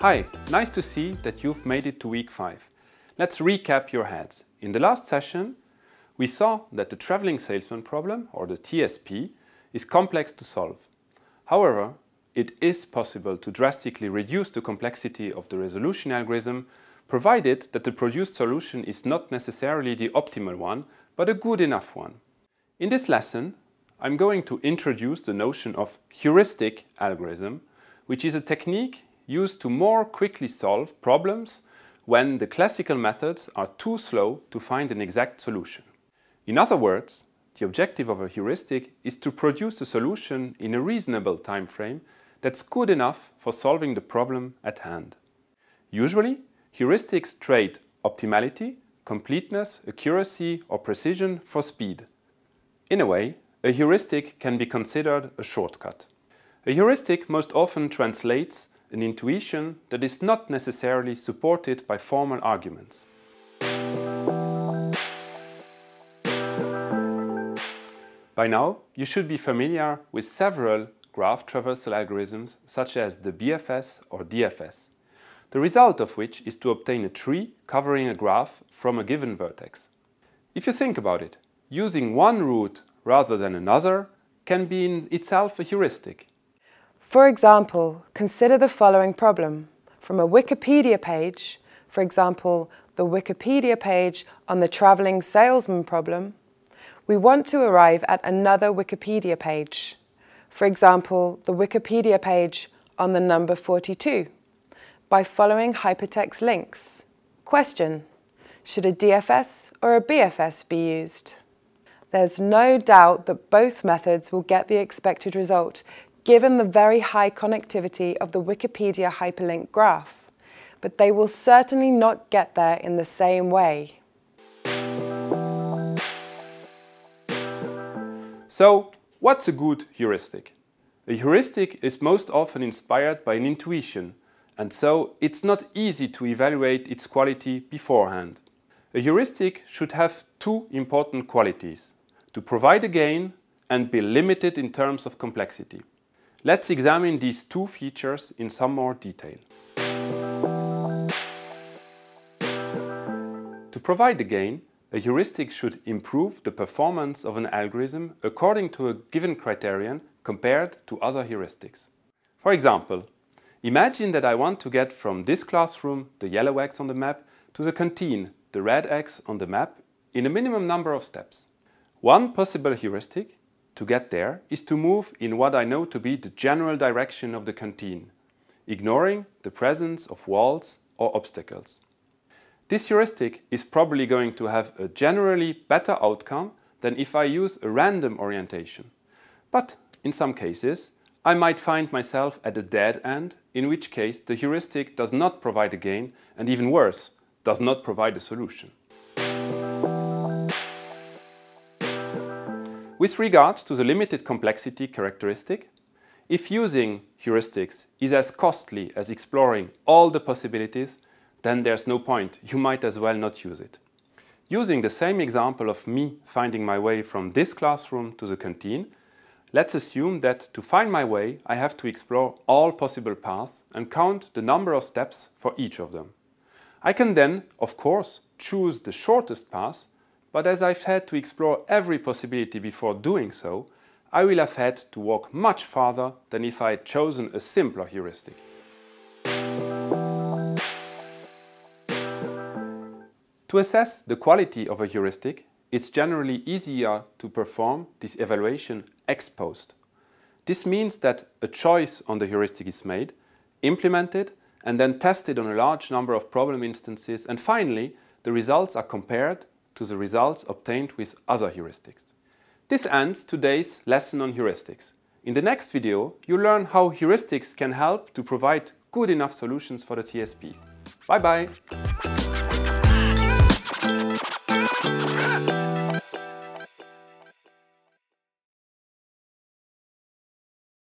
Hi, nice to see that you've made it to week 5. Let's recap your heads. In the last session, we saw that the traveling salesman problem, or the TSP, is complex to solve. However, it is possible to drastically reduce the complexity of the resolution algorithm, provided that the produced solution is not necessarily the optimal one, but a good enough one. In this lesson, I'm going to introduce the notion of heuristic algorithm, which is a technique used to more quickly solve problems when the classical methods are too slow to find an exact solution. In other words, the objective of a heuristic is to produce a solution in a reasonable time frame that's good enough for solving the problem at hand. Usually, heuristics trade optimality, completeness, accuracy or precision for speed. In a way, a heuristic can be considered a shortcut. A heuristic most often translates an intuition that is not necessarily supported by formal arguments. By now, you should be familiar with several graph traversal algorithms such as the BFS or DFS, the result of which is to obtain a tree covering a graph from a given vertex. If you think about it, using one route rather than another can be in itself a heuristic. For example, consider the following problem. From a Wikipedia page, for example, the Wikipedia page on the travelling salesman problem, we want to arrive at another Wikipedia page. For example, the Wikipedia page on the number 42, by following hypertext links. Question. Should a DFS or a BFS be used? There's no doubt that both methods will get the expected result given the very high connectivity of the Wikipedia hyperlink graph, but they will certainly not get there in the same way. So, what's a good heuristic? A heuristic is most often inspired by an intuition, and so it's not easy to evaluate its quality beforehand. A heuristic should have two important qualities, to provide a gain and be limited in terms of complexity. Let's examine these two features in some more detail. To provide the gain, a heuristic should improve the performance of an algorithm according to a given criterion compared to other heuristics. For example, imagine that I want to get from this classroom, the yellow X on the map, to the canteen, the red X on the map, in a minimum number of steps. One possible heuristic to get there is to move in what I know to be the general direction of the canteen, ignoring the presence of walls or obstacles. This heuristic is probably going to have a generally better outcome than if I use a random orientation. But in some cases, I might find myself at a dead end, in which case the heuristic does not provide a gain and even worse, does not provide a solution. With regards to the limited complexity characteristic, if using heuristics is as costly as exploring all the possibilities, then there's no point. You might as well not use it. Using the same example of me finding my way from this classroom to the canteen, let's assume that to find my way, I have to explore all possible paths and count the number of steps for each of them. I can then, of course, choose the shortest path but as I've had to explore every possibility before doing so, I will have had to walk much farther than if I had chosen a simpler heuristic. To assess the quality of a heuristic, it's generally easier to perform this evaluation ex post. This means that a choice on the heuristic is made, implemented, and then tested on a large number of problem instances, and finally, the results are compared to the results obtained with other heuristics. This ends today's lesson on heuristics. In the next video, you learn how heuristics can help to provide good enough solutions for the TSP. Bye bye!